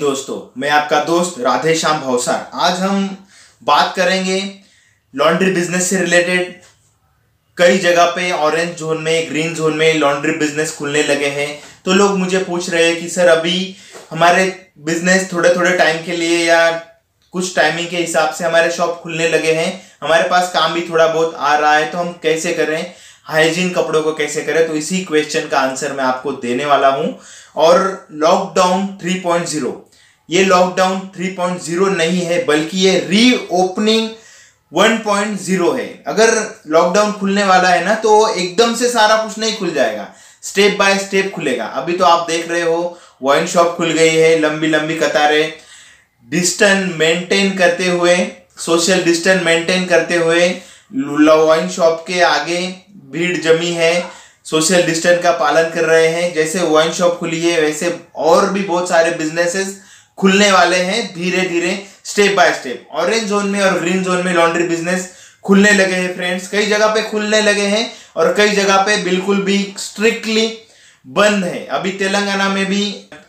दोस्तों, मैं आपका दोस्त राधे श्याम भौसार आज हम बात करेंगे लॉन्ड्री बिज़नेस से रिलेटेड। कई जगह पे ऑरेंज जोन में ग्रीन जोन में लॉन्ड्री बिज़नेस खुलने लगे हैं। तो लोग मुझे पूछ रहे हैं कि, सर, अभी हमारे बिज़नेस थोड़े थोड़े टाइम के लिए या कुछ टाइमिंग के हिसाब से हमारे शॉप खुलने लगे हैं। हमारे पास काम भी थोड़ा बहुत आ रहा है तो हम कैसे करें? हाइजीन कपड़ों को कैसे करें? तो इसी क्वेश्चन का आंसर मैं आपको देने वाला हूँ। और लॉकडाउन 3.0 ये लॉकडाउन 3.0 नहीं है, बल्कि ये रीओपनिंग 1.0 है। अगर लॉकडाउन खुलने वाला है ना तो एकदम से सारा कुछ नहीं खुल जाएगा। स्टेप बाय स्टेप खुलेगा। अभी तो आप देख रहे हो वाइन शॉप खुल गई है लंबी लंबी कतारें। डिस्टेंस मेंटेन करते हुए सोशल डिस्टेंस मेंटेन करते हुए वाइन शॉप के आगे भीड़ जमी है। सोशल डिस्टेंस का पालन कर रहे हैं। जैसे वाइन शॉप खुली है, वैसे और भी बहुत सारे बिजनेसेस खुलने वाले हैं धीरे धीरे step by step orange zone में और ग्रीन जोन में लॉन्ड्री बिज़नेस खुलने लगे हैं फ्रेंड्स कई जगह पे खुलने लगे हैं और कई जगह पे बिल्कुल भी स्ट्रिक्टली बंद है। अभी तेलंगाना में भी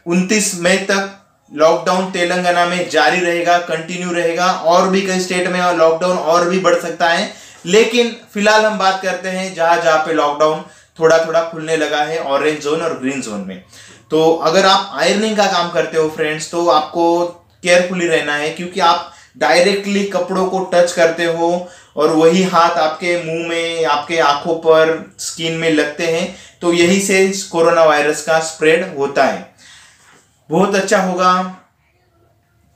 29 मई तक लॉकडाउन तेलंगाना में जारी रहेगा कंटिन्यू रहेगा। और भी कई स्टेट में लॉकडाउन और भी बढ़ सकता है। लेकिन फ़िलहाल हम बात करते हैं जहाँ जहाँ पे लॉकडाउन थोड़ा थोड़ा खुलने लगा है ऑरेंज जोन और ग्रीन जोन में। तो अगर आप आयरनिंग का काम करते हो फ्रेंड्स तो आपको केयरफुली रहना है, क्योंकि आप डायरेक्टली कपड़ों को टच करते हो और वही हाथ आपके मुँह में, आपके आँखों पर स्किन में लगते हैं तो यही से कोरोना वायरस का स्प्रेड होता है। बहुत अच्छा होगा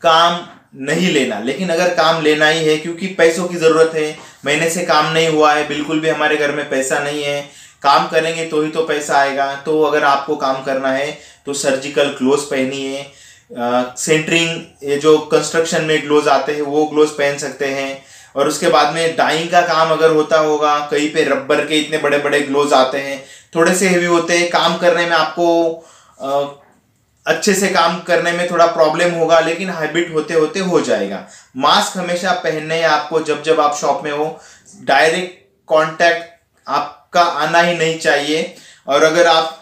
काम नहीं लेना, लेकिन अगर काम लेना ही है, क्योंकि पैसों की ज़रूरत है, महीने से काम नहीं हुआ है, बिल्कुल भी हमारे घर में पैसा नहीं है काम करेंगे तो ही तो पैसा आएगा। तो अगर आपको काम करना है तो सर्जिकल ग्लोव पहनिए। सेंटरिंग ये जो कंस्ट्रक्शन में ग्लोव आते हैं वो ग्लोव पहन सकते हैं। और उसके बाद में डाइंग का काम अगर होता होगा कहीं पे रबर के इतने बड़े बड़े ग्लोव आते हैं थोड़े से हेवी होते हैं काम करने में आपको आ, अच्छे से काम करने में थोड़ा प्रॉब्लम होगा लेकिन हैबिट होते होते हो जाएगा। मास्क हमेशा पहनने आपको जब जब आप शॉप में हो। डायरेक्ट कांटेक्ट आपका आना ही नहीं चाहिए। और अगर आप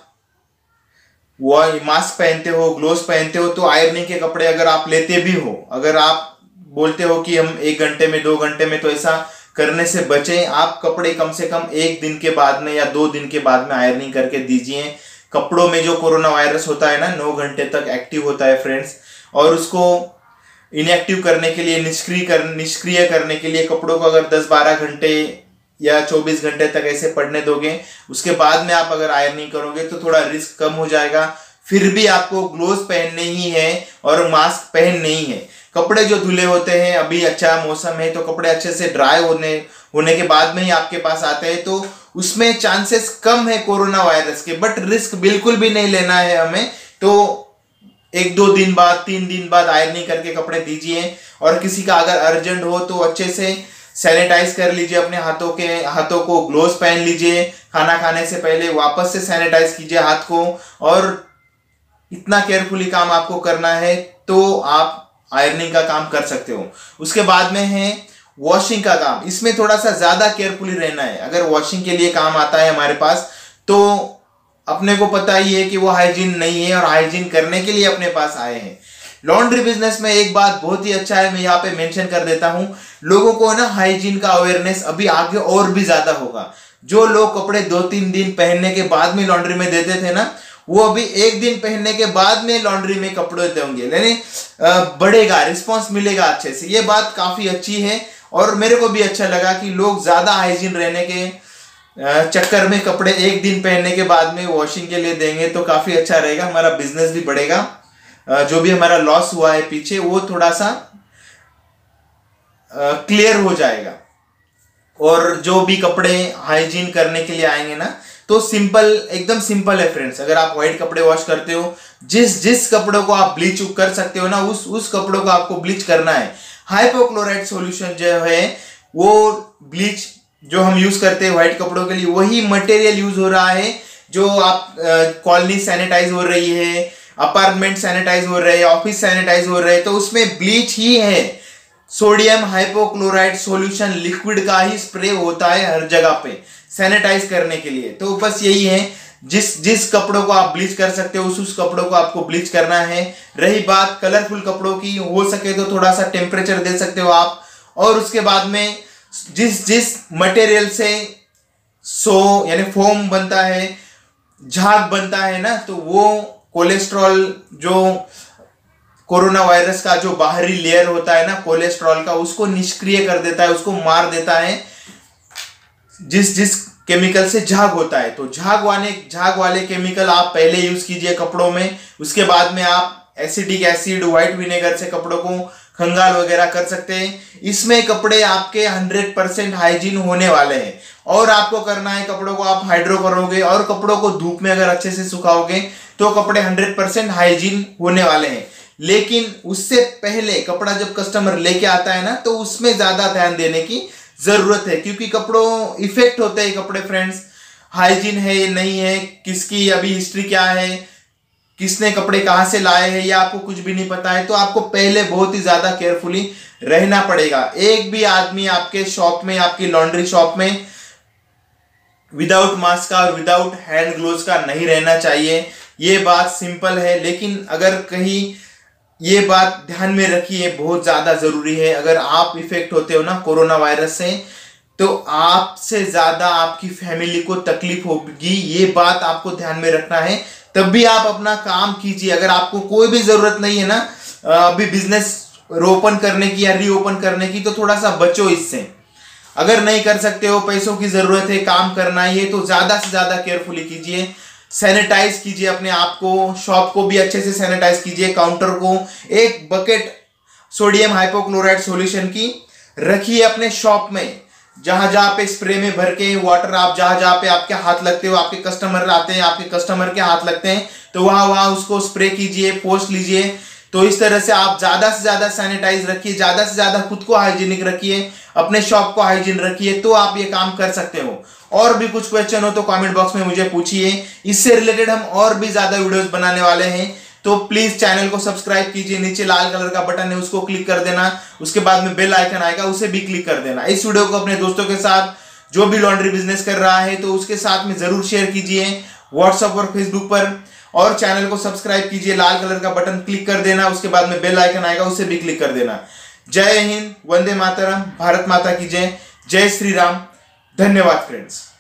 मास्क पहनते हो, ग्लोव्स पहनते हो तो आयरनिंग के कपड़े अगर आप लेते भी हो, अगर आप बोलते हो कि हम एक घंटे में, दो घंटे में तो ऐसा करने से बचें। आप कपड़े कम से कम एक दिन के बाद में या दो दिन के बाद में आयरनिंग करके दीजिए। कपड़ों में जो कोरोना वायरस होता है ना, नौ घंटे तक एक्टिव होता है फ्रेंड्स। और उसको इनएक्टिव करने के लिए, निष्क्रिय कर, निष्क्रिय करने के लिए कपड़ों को अगर 10-12 घंटे या 24 घंटे तक ऐसे पढ़ने दोगे, उसके बाद में आप अगर आयरनिंग करोगे तो थोड़ा रिस्क कम हो जाएगा। फिर भी आपको ग्लोव पहनने ही है और मास्क पहनने ही है। कपड़े जो धुले होते हैं, अभी अच्छा मौसम है तो कपड़े अच्छे से ड्राई होने होने के बाद में ही आपके पास आते हैं तो उसमें चांसेस कम है कोरोना वायरस के बट रिस्क बिल्कुल भी नहीं लेना है हमें। तो एक दो दिन बाद, तीन दिन बाद आयरनिंग करके कपड़े दीजिए। और किसी का अगर अर्जेंट हो तो अच्छे से सैनिटाइज कर लीजिए अपने हाथों के, हाथों को, ग्लोव्स पहन लीजिए, खाना खाने से पहले वापस से सैनिटाइज कीजिए हाथ को, और इतना केयरफुली काम आपको करना है तो आप आयरनिंग का काम कर सकते हो। उसके बाद में है वॉशिंग का काम। इसमें थोड़ा सा ज़्यादा केयरफुली रहना है। अगर वॉशिंग के लिए काम आता है हमारे पास तो अपने को पता ही है कि वो हाइजीन नहीं है और हाइजीन करने के लिए अपने पास आए हैं। लॉन्ड्री बिज़नेस में एक बात बहुत ही अच्छा है, मैं यहाँ पे मेंशन कर देता हूँ। लोगों को ना हाइजीन का अवेयरनेस अभी आगे और भी ज़्यादा होगा। जो लोग कपड़े दो तीन दिन पहनने के बाद में लॉन्ड्री में देते थे ना, वो अभी एक दिन पहनने के बाद में लॉन्ड्री में कपड़े देंगे यानी बढ़ेगा रिस्पॉन्स मिलेगा अच्छे से। ये बात काफ़ी अच्छी है और मेरे को भी अच्छा लगा कि लोग ज़्यादा हाइजीन रहने के चक्कर में कपड़े एक दिन पहनने के बाद में वॉशिंग के लिए देंगे तो काफ़ी अच्छा रहेगा। हमारा बिज़नेस भी बढ़ेगा। जो भी हमारा लॉस हुआ है पीछे, वो थोड़ा सा क्लियर हो जाएगा। और जो भी कपड़े हाइजीन करने के लिए आएँगे ना तो सिंपल एकदम सिंपल है फ्रेंड्स अगर आप व्हाइट कपड़े वॉश करते हो, जिस जिस कपड़ों को आप ब्लीच कर सकते हो ना, उस उस कपड़ों को आपको ब्लीच करना है। हाइपोक्लोराइड सॉल्यूशन जो है, वो ब्लीच जो हम यूज़ करते हैं व्हाइट कपड़ों के लिए, वही मटेरियल यूज़ हो रहा है, जो आप कॉलोनी सैनिटाइज हो रही है अपार्टमेंट सैनिटाइज हो रहे हैं ऑफ़िस सैनिटाइज हो रहे हैं तो उसमें ब्लीच ही है। सोडियम हाइपोक्लोराइड सॉल्यूशन लिक्विड का ही स्प्रे होता है हर जगह पे, सैनिटाइज करने के लिए। तो बस यही है, जिस जिस कपड़ों को आप ब्लीच कर सकते हो, उस उस कपड़ों को आपको ब्लीच करना है। रही बात कलरफुल कपड़ों की, हो सके तो थोड़ा सा टेम्परेचर दे सकते हो आप। और उसके बाद में जिस जिस मटेरियल से सो, यानी फोम बनता है, झाग बनता है ना तो वो कोलेस्ट्रॉल जो कोरोना वायरस का जो बाहरी लेयर होता है ना, कोलेस्ट्रॉल का, उसको निष्क्रिय कर देता है, उसको मार देता है। जिस जिस केमिकल से झाग होता है। तो झाग वाले झाग वाले केमिकल आप पहले यूज़ कीजिए कपड़ों में। उसके बाद में आप एसिडिक एसिड, व्हाइट विनेगर से कपड़ों को खंगाल वगैरह कर सकते हैं। इसमें कपड़े आपके 100 परसेंट हाइजीन होने वाले हैं। और आपको करना है, कपड़ों को आप हाइड्रो करोगे और कपड़ों को धूप में अगर अच्छे से सुखाओगे तो कपड़े 100 परसेंट हाइजीन होने वाले हैं। लेकिन उससे पहले कपड़ा जब कस्टमर लेके आता है ना तो उसमें ज़्यादा ध्यान देने की ज़रूरत है, क्योंकि कपड़ों इफ़ेक्ट होते हैं कपड़े फ्रेंड्स हाइजीन है नहीं है, किसकी अभी हिस्ट्री क्या है, किसने कपड़े कहाँ से लाए हैं, या आपको कुछ भी नहीं पता है तो आपको पहले बहुत ही ज़्यादा केयरफुली रहना पड़ेगा। एक भी आदमी आपके शॉप में, आपकी लॉन्ड्री शॉप में विदाउट मास्क का और विदाउट हैंड ग्लोव का नहीं रहना चाहिए। ये बात सिंपल है, लेकिन अगर कहीं ये बात ध्यान में रखिए, बहुत ज़्यादा ज़रूरी है। अगर आप इफ़ेक्ट होते हो ना कोरोना वायरस से तो आपसे ज़्यादा आपकी फैमिली को तकलीफ़ होगी। ये बात आपको ध्यान में रखना है। तब भी आप अपना काम कीजिए। अगर आपको कोई भी ज़रूरत नहीं है ना अभी बिज़नेस रोपन करने की या रीओपन करने की तो थोड़ा सा बचो इससे। अगर नहीं कर सकते हो, पैसों की ज़रूरत है, काम करना ही तो ज़्यादा से ज़्यादा केयरफुली कीजिए। सैनिटाइज कीजिए अपने आप को शॉप को भी अच्छे से सैनिटाइज कीजिए काउंटर को। एक बकेट सोडियम हाइपोक्लोराइड सॉल्यूशन की रखिए अपने शॉप में। जहाँ जहाँ पे स्प्रे में भर के वाटर आप जहाँ जहाँ पे आपके हाथ लगते हो, आपके कस्टमर आते हैं, आपके कस्टमर के हाथ लगते हैं तो वहाँ वहाँ उसको स्प्रे कीजिए पोस्ट लीजिए। तो इस तरह से आप ज़्यादा से ज़्यादा सैनिटाइज रखिए, ज़्यादा से ज़्यादा खुद को हाइजीनिक रखिए, अपने शॉप को हाइजीन रखिए तो आप ये काम कर सकते हो। और भी कुछ क्वेश्चन हो तो कमेंट बॉक्स में मुझे पूछिए। इससे रिलेटेड हम और भी ज़्यादा वीडियोस बनाने वाले हैं। तो प्लीज़ चैनल को सब्सक्राइब कीजिए। नीचे लाल कलर का बटन है, उसको क्लिक कर देना। उसके बाद में बेल आइकन आएगा, उसे भी क्लिक कर देना। इस वीडियो को अपने दोस्तों के साथ जो भी लॉन्ड्री बिज़नेस कर रहा है तो उसके साथ में ज़रूर शेयर कीजिए व्हाट्सअप और फेसबुक पर। और चैनल को सब्सक्राइब कीजिए, लाल कलर का बटन क्लिक कर देना। उसके बाद में बेल आइकन आएगा, उसे भी क्लिक कर देना। जय हिंद, वंदे मातरम, भारत माता की जय। जय श्री राम। धन्यवाद फ्रेंड्स